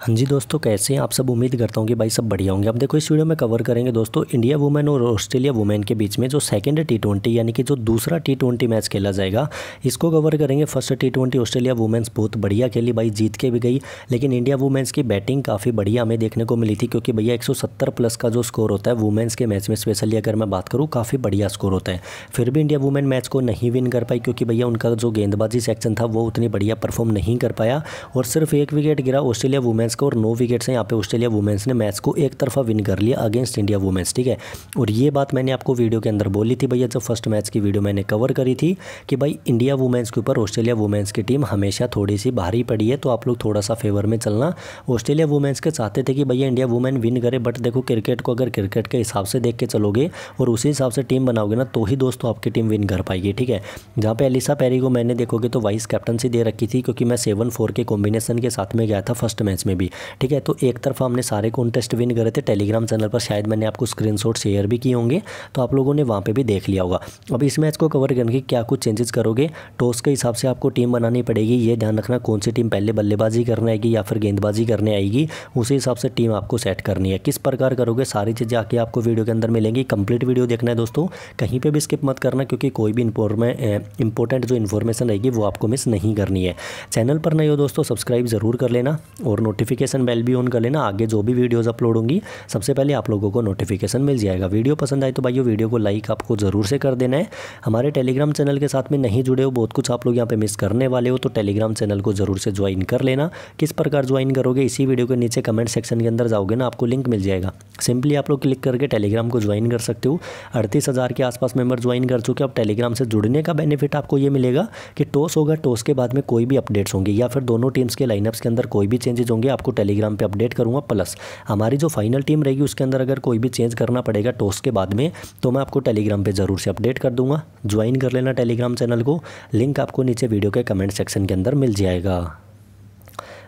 हाँ जी दोस्तों, कैसे हैं? आप सब उम्मीद करता हूँ कि भाई सब बढ़िया होंगे। अब देखो, इस वीडियो में कवर करेंगे दोस्तों इंडिया वुमेन और ऑस्ट्रेलिया वुमेन के बीच में जो सेकंड टी ट्वेंटी यानी कि जो दूसरा टी ट्वेंटी मैच खेला जाएगा, इसको कवर करेंगे। First T twenty Australia womens बहुत बढ़िया खेली। भाई जीत के भी गई, लेकिन इंडिया वुमेन्स की बैटिंग काफ़ी बढ़िया हमें देखने को मिली थी, क्योंकि भैया एक सौ सत्तर प्लस का जो स्कोर होता है वुमेन्स के मैच में स्पेशली अगर मैं बात करूँ, काफ़ी बढ़िया स्कोर होता है। फिर भी इंडिया वुमेन मैच को नहीं विन कर पाई, क्योंकि भैया उनका जो गेंदबाजी सेक्शन था, वो उतनी बढ़िया परफॉर्म नहीं कर पाया। और सिर्फ़ एक विकेट गिरा ऑस्ट्रेलिया वुमेन्स को और नौ विकेट से यहाँ पे ऑस्ट्रेलिया वुमेंस ने मैच को एक तरफा विन कर लिया अगेंस्ट इंडिया वुमेंस ठीक है? और ये बात मैंने आपको वीडियो के अंदर बोली थी भैया, जब फ़र्स्ट मैच की वीडियो मैंने कवर करी थी कि भाई इंडिया वुमेंस के ऊपर ऑस्ट्रेलिया वुमेंस की टीम हमेशा थोड़ी सी भारी पड़ी है तो आप लोग थोड़ा सा फेवर में चलना। ऑस्ट्रेलिया वुमेंस के चाहते थे कि भैया इंडिया वुमेन विन करे बट देखो क्रिकेट को अगर क्रिकेट के हिसाब से देख के चलोगे और उसी हिसाब से टीम बनाओगे ना तो ही दोस्तों आपकी टीम विन कर पाएगी, ठीक है? जहाँ पे एलिसा पैरी को मैंने देखोगे तो वाइस कैप्टनसी दे रखी थी, क्योंकि मैं सेवन फोर के कॉम्बिनेशन के साथ में गया था फ़र्स्ट मैच में भी। ठीक है तो एक तरफ़ हमने सारे कॉन्टेस्ट विन करे थे टेलीग्राम चैनल पर, शायद मैंने आपको स्क्रीनशॉट शेयर भी किए होंगे तो आप लोगों ने वहाँ पर भी देख लिया होगा। अब इस मैच को कवर करने के क्या कुछ चेंजेस करोगे? टॉस के हिसाब से आपको टीम बनानी पड़ेगी, ये ध्यान रखना कौन सी टीम पहले बल्लेबाजी करने आएगी या फिर गेंदबाजी करने आएगी, उसी हिसाब से टीम आपको सेट करनी है। किस प्रकार करोगे? सारी चीज़ें आके आपको वीडियो के अंदर मिलेंगी। कंप्लीट वीडियो देखना है दोस्तों। कहीं पर भी स्किप मत करना, क्योंकि कोई भी इंपॉर्टेंट जो इन्फॉर्मेशन रहेगी, वो आपको मिस नहीं करनी है। चैनल पर नहीं हो दोस्तों सब्सक्राइब ज़रूर कर लेना और नोटिफिकेशन बेल भी ऑन कर लेना। आगे जो भी वीडियोज़ अपलोड होंगी, सबसे पहले आप लोगों को नोटिफिकेशन मिल जाएगा। वीडियो पसंद आए तो भाई वीडियो को लाइक आपको ज़रूर से कर देना है। हमारे टेलीग्राम चैनल के साथ में नहीं जुड़े हो, बहुत कुछ आप लोग यहाँ पे मिस करने वाले हो तो टेलीग्राम चैनल को ज़रूर से ज्वाइन कर लेना। किस प्रकार ज्वाइन करोगे, इसी वीडियो के नीचे कमेंट सेक्शन के अंदर जाओगे ना, आपको लिंक मिल जाएगा। सिंपली आप लोग क्लिक करके टेलीग्राम को ज्वाइन कर सकते हो। अड़तीस हज़ार के आसपास मेंबर ज्वाइन कर चुके अब टेलीग्राम से जुड़ने का बेनिफिट आपको ये मिलेगा कि टॉस होगा टॉस के बाद में कोई भी अपडेट्स होंगे या फिर दोनों टीम्स के लाइनअप्स के अंदर कोई भी चेंजेस होंगे आपको टेलीग्राम पर अपडेट करूँगा प्लस हमारी जो फाइनल टीम रहेगी, उसके अंदर अगर कोई भी चेंज करना पड़ेगा टॉस के बाद में तो मैं आपको टेलीग्राम पर ज़रूर से अपडेट कर दूँगा। ज्वाइन कर लेना टेलीग्राम चैनल को लिंक आपको नीचे वीडियो के कमेंट सेक्शन के अंदर मिल जाएगा।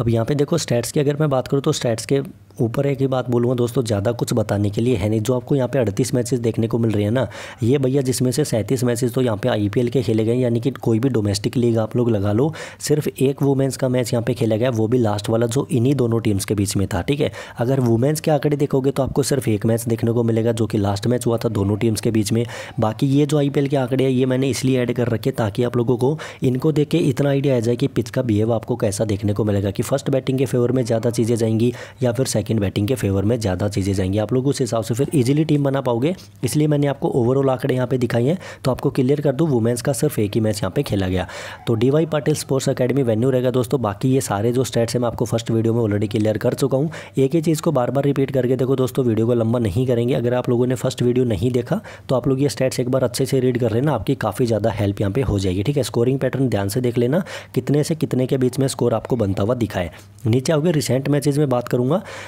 अब यहाँ पे देखो स्टैट्स की अगर मैं बात करूँ तो स्टैट्स के ऊपर एक ही बात बोलूँगा दोस्तों, ज़्यादा कुछ बताने के लिए है नहीं। जो आपको यहाँ पे अड़तीस मैचेस देखने को मिल रहे हैं ना, ये भैया जिसमें से सैंतीस मैचेस तो यहाँ पे आईपीएल के खेले गए यानी कि कोई भी डोमेस्टिक लीग आप लोग लगा लो, सिर्फ़ एक वुमेंस का मैच यहाँ पे खेला गया, वो भी लास्ट वाला जो इन्हीं दोनों टीम्स के बीच में था, ठीक है? अगर वुमेंस के आंकड़े देखोगे तो आपको सिर्फ़ एक मैच देखने को मिलेगा, जो कि लास्ट मैच हुआ था दोनों टीम्स के बीच में। बाकी ये जो आईपीएल के आंकड़े हैं, ये मैंने इसलिए ऐड कर रखे ताकि आप लोगों को इनको देख के इतना आइडिया आ जाए कि पिच का बिहेव आपको कैसा देखने को मिलेगा, कि फ़र्स्ट बैटिंग के फेवर में ज़्यादा चीज़ें जाएँगी या फिर सेकेंड बैटिंग के फेवर में ज़्यादा चीज़ें जाएँगी। आप लोग उस हिसाब से फिर इजीली टीम बना पाओगे। इसलिए मैंने आपको ओवरऑल आंकड़े यहाँ पे दिखाई हैं। तो आपको क्लियर कर दूँ वुमेंस का सिर्फ़ एक ही मैच यहाँ पे खेला गया। तो D Y Patil sports academy venue रहेगा दोस्तों। बाकी ये सारे जो स्टेट्स हैं मैं आपको फ़र्स्ट वीडियो में ऑलरेडी क्लियर कर चुका हूँ। एक ही चीज़ को बार बार रिपीट करके देखो दोस्तों वीडियो को लंबा नहीं करेंगे। अगर आप लोगों ने फ़र्स्ट वीडियो नहीं देखा तो आप लोग ये स्टेट्स एक बार अच्छे से रीड कर लेना। आपकी काफ़ी ज़्यादा हेल्प यहाँ पे हो जाएगी, ठीक है? स्कोरिंग पैटर्न ध्यान से देख लेना। कितने से कितने के बीच में स्कोर आपको बनता हुआ दिखाए। नीचे आओगे रिसेंट मैचेज में बात करूँगा।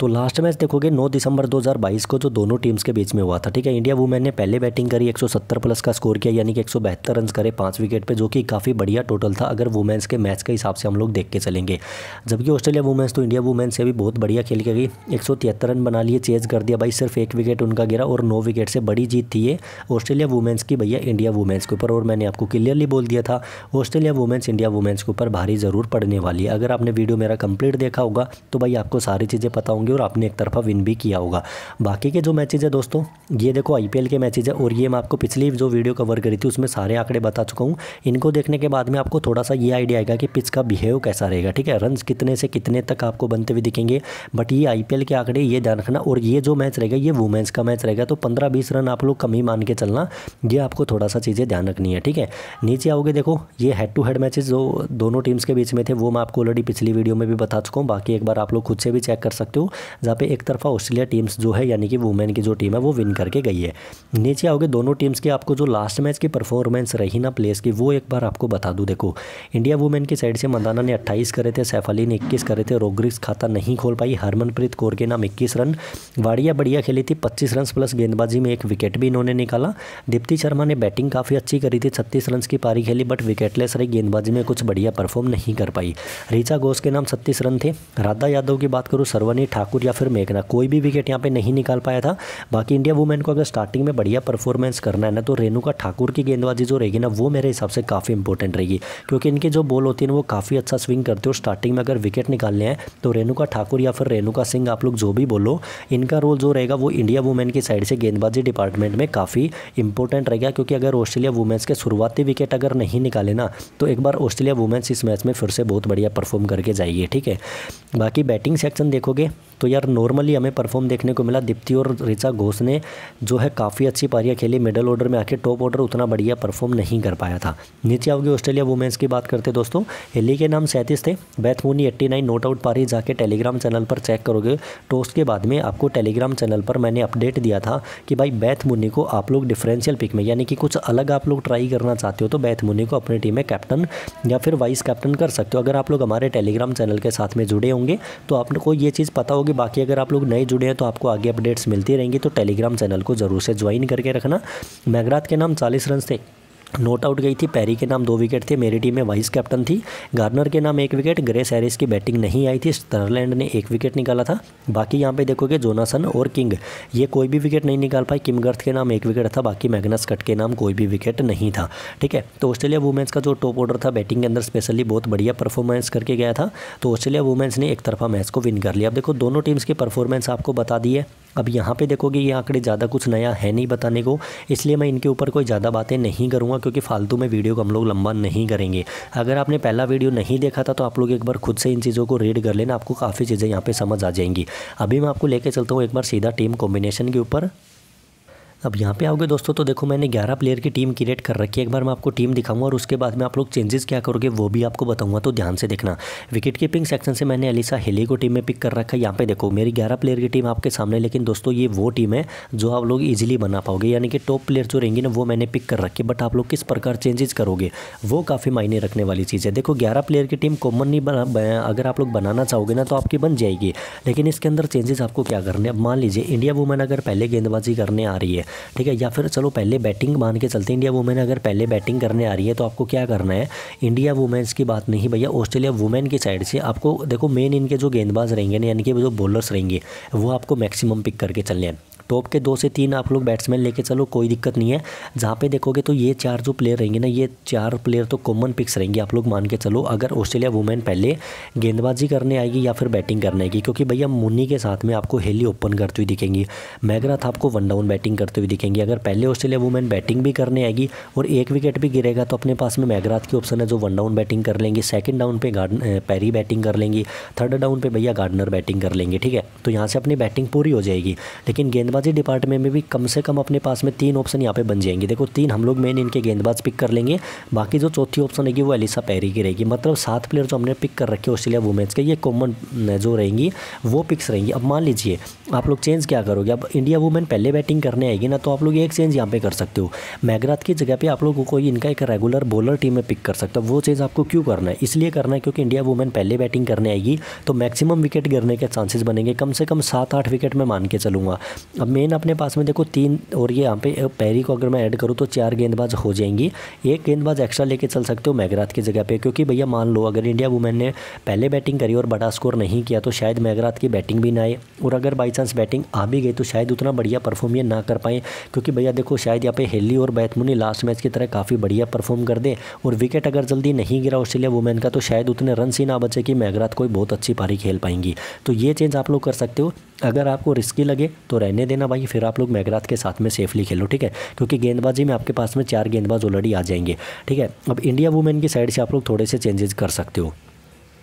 तो लास्ट मैच देखोगे 9 दिसंबर 2022 को जो दोनों टीम्स के बीच में हुआ था, ठीक है? इंडिया वुमेन ने पहले बैटिंग करी 170 प्लस का स्कोर किया, यानी कि एक सौ बहत्तर रन करे, पाँच विकेट पे, जो कि काफ़ी बढ़िया टोटल था, अगर वुमेन्स के मैच के हिसाब से हम लोग देख के चलेंगे। जबकि ऑस्ट्रेलिया वुमेन्स तो इंडिया वुमेन्स से भी बहुत बढ़िया खेल के गई, एक सौ तिहत्तर रन बना लिए चेज कर दिया भाई, सिर्फ़ एक विकेट उनका गिरा और नौ विकेट से बड़ी जीत थी ये ऑस्ट्रेलिया वुमेन्स की भैया इंडिया वुमेन्स के ऊपर, और मैंने आपको क्लियरली बोल दिया था ऑस्ट्रेलिया वुमेन्स इंडिया वुमेन्स के ऊपर भारी ज़रूर पड़ने वाली है। अगर आपने वीडियो मेरा कंप्लीट देखा होगा तो भाई आपको सारी चीज़ें पता होंगी और आपने एक तरफा विन भी किया होगा। बाकी के जो मैचेज है दोस्तों, ये देखो आईपीएल के मैचेज है और ये मैं आपको पिछली जो वीडियो कवर करी थी, उसमें सारे आंकड़े बता चुका हूँ। इनको देखने के बाद में आपको थोड़ा सा ये आइडिया आएगा कि पिच का बिहेव कैसा रहेगा, ठीक है? रन कितने से कितने तक आपको बनते हुए दिखेंगे? बट ये आईपीएल के आंकड़े ये ध्यान रखना और ये जो मैच रहेगा, ये वुमेंस का मैच रहेगा तो पंद्रह बीस रन आप लोग कम ही मान के चलना, ये आपको थोड़ा सा चीज़ें ध्यान रखनी है, ठीक है? नीचे आओगे देखो, ये हेड टू हेड मैचेज जो दोनों टीम्स के बीच में थे, वो मैं आपको ऑलरेडी पिछली वीडियो में भी बता चुका हूँ। बाकी एक बार आप लोग खुद से भी चेक कर सकते हो। जहाँ पे एक तरफा ऑस्ट्रेलिया टीम्स जो है, यानी कि वुमेन की जो टीम है, वो विन करके गई है। नीचे आओगे, दोनों टीम्स की आपको जो लास्ट मैच की परफॉर्मेंस रही ना प्लेस की, वो एक बार आपको बता दूँ। देखो इंडिया वुमेन की साइड से मंदाना ने अट्ठाईस करे थे सैफ अली ने इक्कीस करे थे रोग्रिक्स खाता नहीं खोल पाई हरमनप्रीत कौर के नाम इक्कीस रन वाड़िया बढ़िया खेली थी, पच्चीस रन प्लस गेंदबाजी में एक विकेट भी इन्होंने निकाला। दीप्ति शर्मा ने बैटिंग काफ़ी अच्छी करी थी, छत्तीस रन की पारी खेली बट विकेटलेस रही, गेंदबाजी में कुछ बढ़िया परफॉर्म नहीं कर पाई। रीचा घोष के नाम छत्तीस रन थे। राधा यादव की बात करूँ, सरवनी ठाकुर या फिर मेघना, कोई भी विकेट यहाँ पे नहीं निकाल पाया था। बाकी इंडिया वुमेन को अगर स्टार्टिंग में बढ़िया परफॉर्मेंस करना है ना तो रेणुका ठाकुर की गेंदबाजी जो रहेगी ना, वो मेरे हिसाब से काफ़ी इंपॉर्टेंट रहेगी। क्योंकि इनकी जो बॉल होती है ना, वो काफ़ी अच्छा स्विंग करते हो स्टार्टिंग में अगर विकेट निकालने हैं तो रेणुका ठाकुर या फिर रेणुका सिंह, आप लोग जो भी बोलो, इनका रोल जो रहेगा वो इंडिया वुमेन की साइड से गेंदबाजी डिपार्टमेंट में काफ़ी इंपॉर्टेंट रहेगा। क्योंकि अगर ऑस्ट्रेलिया वुमेन्स के शुरुआती विकेट अगर नहीं निकाले ना तो एक बार ऑस्ट्रेलिया वुमेन्स इस मैच में फिर से बहुत बढ़िया परफॉर्म करके जाइए ठीक है? बाकी बैटिंग सेक्शन देखोगे? तो यार नॉर्मली हमें परफॉर्म देखने को मिला। दीप्ति और रिचा घोष ने जो है काफ़ी अच्छी पारियाँ खेली। मिडल ऑर्डर में आके टॉप ऑर्डर उतना बढ़िया परफॉर्म नहीं कर पाया था। नीचे आओगे ऑस्ट्रेलिया वुमेंस की बात करते दोस्तों। हिली के नाम सैंतीस थे। Beth Mooney eighty nine not out पारी जाके टेलीग्राम चैनल पर चेक करोगे। टोस्ट के बाद में आपको टेलीग्राम चैनल पर मैंने अपडेट दिया था कि भाई बैथ मुन्नी को आप लोग डिफरेंशियल पिक में, यानी कि कुछ अलग आप लोग ट्राई करना चाहते हो तो बैथ मुन्नी को अपनी टीम में कैप्टन या फिर वाइस कैप्टन कर सकते हो। अगर आप लोग हमारे टेलीग्राम चैनल के साथ में जुड़े होंगे तो आपको ये चीज़ पता होगी बाकी अगर आप लोग नए जुड़े हैं तो आपको आगे अपडेट्स मिलती रहेंगी तो टेलीग्राम चैनल को ज़रूर से ज्वाइन करके रखना। मैगरात के नाम चालीस रन थे नोट आउट गई थी पैरी के नाम दो विकेट थे, मेरी टीम में वाइस कैप्टन थी। गार्नर के नाम एक विकेट ग्रेस हैरिस की बैटिंग नहीं आई थी स्टरलैंड ने एक विकेट निकाला था। बाकी यहाँ पे देखोगे जोनासन और किंग ये कोई भी विकेट नहीं निकाल पाई किम गर्थ के नाम एक विकेट था, बाकी मैग्नस कट के नाम कोई भी विकेट नहीं था। ठीक है तो ऑस्ट्रेलिया वुमेंस का जो टॉप ऑर्डर था बैटिंग के अंदर स्पेशली बहुत बढ़िया परफॉर्मेंस करके गया था। तो ऑस्ट्रेलिया वुमेंस ने एक तरफा मैच को विन कर लिया। अब देखो, दोनों टीम्स की परफॉर्मेंस आपको बता दी है अब यहाँ पे देखोगे ये आंकड़े ज़्यादा कुछ नया है नहीं बताने को, इसलिए मैं इनके ऊपर कोई ज़्यादा बातें नहीं करूँगा क्योंकि फालतू में वीडियो को हम लोग लंबा नहीं करेंगे। अगर आपने पहला वीडियो नहीं देखा था तो आप लोग एक बार खुद से इन चीज़ों को रीड कर लेना, आपको काफ़ी चीज़ें यहाँ पर समझ आ जाएँगी। अभी मैं आपको लेके चलता हूँ एक बार सीधा टीम कॉम्बिनेशन के ऊपर। अब यहाँ पे आओगे दोस्तों तो देखो मैंने 11 प्लेयर की टीम क्रिएट कर रखी है। एक बार मैं आपको टीम दिखाऊँगा और उसके बाद में आप लोग चेंजेस क्या करोगे, वो भी आपको बताऊँगा तो ध्यान से देखना। विकेट कीपिंग सेक्शन से मैंने अलीसा हेली को टीम में पिक कर रखा है। यहाँ पे देखो, मेरी ग्यारह प्लेयर की टीम आपके सामने लेकिन दोस्तों ये वो टीम है जो आप लोग ईजिली बना पाओगे। यानी कि टॉप प्लेयर जो रहेंगे ना, वो मैंने पिक कर रखी बट आप लोग किस प्रकार चेंजेस करोगे, वो काफ़ी मायने रखने वाली चीज़ है। देखो, ग्यारह प्लेयर की टीम कॉमन नहीं बना अगर आप लोग बनाना चाहोगे ना तो आपकी बन जाएगी। लेकिन इसके अंदर चेंजेस आपको क्या करने अब मान लीजिए इंडिया वुमेन अगर पहले गेंदबाजी करने आ रही है ठीक है, या फिर चलो पहले बैटिंग मान के चलते इंडिया वुमेन अगर पहले बैटिंग करने आ रही है तो आपको क्या करना है? इंडिया वुमेन्स की बात नहीं भैया, ऑस्ट्रेलिया वुमेन की साइड से आपको देखो मेन इनके जो गेंदबाज रहेंगे यानी कि जो बॉलर्स रहेंगे, वो आपको मैक्सिमम पिक करके चलने हैं। टॉप के दो से तीन आप लोग बैट्समैन लेके चलो, कोई दिक्कत नहीं है। जहाँ पे देखोगे तो ये चार जो प्लेयर रहेंगे ना, ये चार प्लेयर तो कॉमन पिक्स रहेंगे, आप लोग मान के चलो। अगर ऑस्ट्रेलिया वुमेन पहले गेंदबाजी करने आएगी या फिर बैटिंग करने आएगी, क्योंकि भैया मुन्नी के साथ में आपको हेली ओपन करती हुई दिखेंगी मैगराथ आपको वन डाउन बैटिंग करते हुए दिखेंगी। अगर पहले ऑस्ट्रेलिया वुमेन बैटिंग भी करने आएगी और एक विकेट भी गिरेगा तो अपने पास में मैगराथ की ऑप्शन है जो वन डाउन बैटिंग कर लेंगे सेकेंड डाउन पे गार्डन पैरी बैटिंग कर लेंगी थर्ड डाउन पे भैया गार्डनर बैटिंग कर लेंगे, ठीक है? तो यहाँ से अपनी बैटिंग पूरी हो जाएगी। लेकिन गेंदबाजी डिपार्टमेंट में भी कम से कम अपने पास में तीन ऑप्शन यहाँ पे बन जाएँगे। देखो, तीन हम लोग मेन इनके गेंदबाज पिक कर लेंगे। बाकी जो चौथी ऑप्शन रहेगी वो एलिसा पैरी की रहेगी। मतलब सात प्लेयर जो हमने पिक कर रखे ऑस्ट्रेलिया वुमेन्स के, ये कॉमन जो रहेंगी, वो पिक्स रहेंगी। अब मान लीजिए, आप लोग चेंज क्या करोगे? अब इंडिया वुमेन पहले बैटिंग करने आएगी ना तो आप लोग एक चेंज यहाँ पे कर सकते हो। मैगराथ की जगह पे आप लोग कोई इनका एक रेगुलर बॉलर टीम में पिक कर सकते हो। वो चेंज आपको क्यों करना है? इसलिए करना है क्योंकि इंडिया वुमेन पहले बैटिंग करने आएगी तो मैक्सिमम विकेट गिरने के चांसेस बनेंगे। कम से कम सात आठ विकेट में मान के चलूँगा। अब मेन अपने पास में देखो तीन और ये यहाँ पे पैरी को अगर मैं ऐड करूँ तो चार गेंदबाज हो जाएँगी। एक गेंदबाज एक्स्ट्रा लेके चल सकते हो मैगरात की जगह पे, क्योंकि भैया मान लो अगर इंडिया वुमेन ने पहले बैटिंग करी और बड़ा स्कोर नहीं किया तो शायद मैगरात की बैटिंग भी ना आए। और अगर बाई चांस बैटिंग आ भी गई तो शायद उतना बढ़िया परफॉर्म ये ना कर पाए, क्योंकि भैया देखो शायद यहाँ पे हेली और बैथमुनी लास्ट मैच की तरह काफ़ी बढ़िया परफॉर्म कर दे। और विकेट अगर जल्दी नहीं गिरा ऑस्ट्रेलिया वुमेन का तो शायद उतने रन ही ना बचे कि मैगरात कोई बहुत अच्छी पारी खेल पाएँगी। तो ये चेंज आप लोग कर सकते हो। अगर आपको रिस्की लगे तो रहने देना। भाई, फिर आप लोग मैगराथ के साथ में सेफली खेलो, ठीक है? क्योंकि गेंदबाजी में आपके पास में चार गेंदबाज ऑलरेडी आ जाएँगे, ठीक है? अब इंडिया वुमेन की साइड से आप लोग थोड़े से चेंजेस कर सकते हो।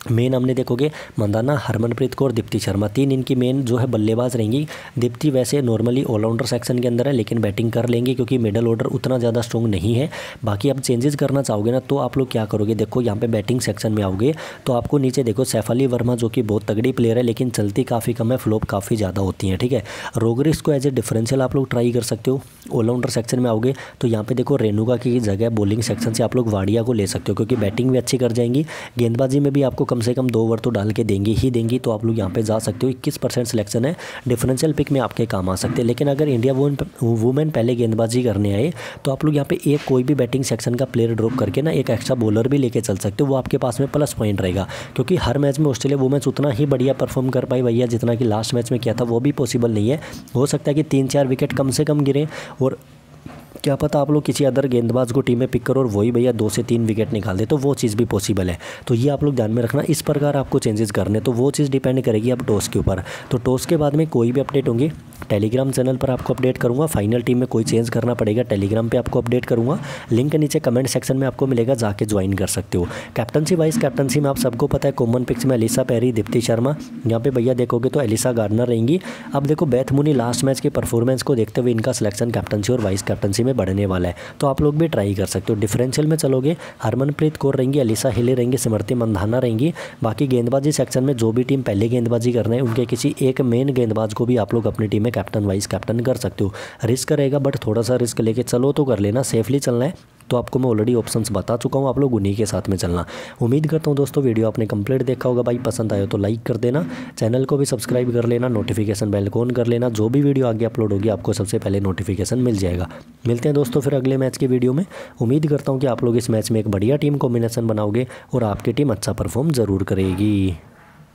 मेन हमने देखोगे मंदाना, हरमनप्रीत कौर, दीप्ति शर्मा। तीन इनकी मेन जो है बल्लेबाज रहेंगी। दीप्ति वैसे नॉर्मली ऑलराउंडर सेक्शन के अंदर है, लेकिन बैटिंग कर लेंगे क्योंकि मिडल ऑर्डर उतना ज़्यादा स्ट्रॉन्ग नहीं है। बाकी आप चेंजेस करना चाहोगे ना तो आप लोग क्या करोगे? देखो, यहाँ पे बैटिंग सेक्शन में आओगे तो आपको नीचे देखो सैफ वर्मा जो कि बहुत तगड़ी प्लेयर है, लेकिन चलती काफ़ी कम है फ्लोप काफ़ी ज़्यादा होती हैं, ठीक है? रोगरिस को एज ए डिफरेंशियल आप लोग ट्राई कर सकते हो। ऑलराउंडर सेक्शन में आओगे तो यहाँ पर देखो रेणुका की जगह बॉलिंग सेक्शन से आप लोग वाडिया को ले सकते हो, क्योंकि बैटिंग भी अच्छी कर जाएँगी। गेंदबाजी में भी आपको कम से कम दो ओवर तो डाल के देंगे ही देंगी तो आप लोग यहाँ पे जा सकते हो। इक्कीस परसेंट सिलेक्शन है। डिफरेंशियल पिक में आपके काम आ सकते हैं। लेकिन अगर इंडिया वुमेन पहले गेंदबाजी करने आए तो आप लोग यहाँ पे एक कोई भी बैटिंग सेक्शन का प्लेयर ड्रॉप करके ना एक एक्स्ट्रा बॉलर भी लेके चल सकते हो। वो आपके पास में प्लस पॉइंट रहेगा। क्योंकि हर मैच में ऑस्ट्रेलिया वुमेन्स उतना ही बढ़िया परफॉर्म कर पाई भैया, जितना कि लास्ट मैच में किया था, वो भी पॉसिबल नहीं है। हो सकता है कि तीन चार विकेट कम से कम गिरें और क्या पता आप लोग किसी अदर गेंदबाज को टीम में पिक करो और वही भैया दो से तीन विकेट निकाल दे तो वो चीज़ भी पॉसिबल है। तो ये आप लोग ध्यान में रखना, इस प्रकार आपको चेंजेस करने तो वो चीज़ डिपेंड करेगी आप टॉस के ऊपर। तो टॉस के बाद में कोई भी अपडेट होंगी टेलीग्राम चैनल पर आपको अपडेट करूँगा। फाइनल टीम में कोई चेंज करना पड़ेगा टेलीग्राम पर आपको अपडेट करूँगा। लिंक नीचे कमेंट सेक्शन में आपको मिलेगा, जाके ज्वाइन कर सकते हो। कैप्टनसी वाइस कैप्टनसी में आप सबको पता है कॉमन पिक्स में एलिसा पैरी दीप्ति शर्मा यहाँ पे भैया देखोगे तो एलिसा गार्डनर रहेंगी। अब देखो बैथ मुनी लास्ट मैच की परफॉर्मेंस को देखते हुए इनका सिलेक्शन कैप्टनसी और वाइस कैप्टनसी में बढ़ने वाला है। तो आप लोग भी ट्राई कर सकते हो। डिफरेंशियल में चलोगे हरमनप्रीत कौर रहेंगी अलीसा हिले रहेंगी सिमरती मंधाना रहेंगी। बाकी गेंदबाजी सेक्शन में जो भी टीम पहले गेंदबाजी कर रहे हैं, उनके किसी एक मेन गेंदबाज को भी आप लोग अपनी टीम में कैप्टन वाइस कैप्टन कर सकते हो। रिस्क रहेगा बट थोड़ा सा रिस्क लेके चलो तो कर लेना सेफली चलना है। तो आपको मैं ऑलरेडी ऑप्शंस बता चुका हूँ, आप लोग उन्हीं के साथ में चलना। उम्मीद करता हूँ दोस्तों वीडियो आपने कंप्लीट देखा होगा। भाई, पसंद आया तो लाइक कर देना। चैनल को भी सब्सक्राइब कर लेना नोटिफिकेशन बेल को ऑन कर लेना। जो भी वीडियो आगे अपलोड होगी, आपको सबसे पहले नोटिफिकेशन मिल जाएगा। मिलते हैं दोस्तों फिर अगले मैच की वीडियो में। उम्मीद करता हूँ कि आप लोग इस मैच में एक बढ़िया टीम कॉम्बिनेशन बनाओगे और आपकी टीम अच्छा परफॉर्म ज़रूर करेगी।